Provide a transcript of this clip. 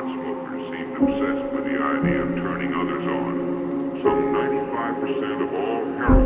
pot smokers seemed obsessed with the idea of turning others on. Some 95% of all heroin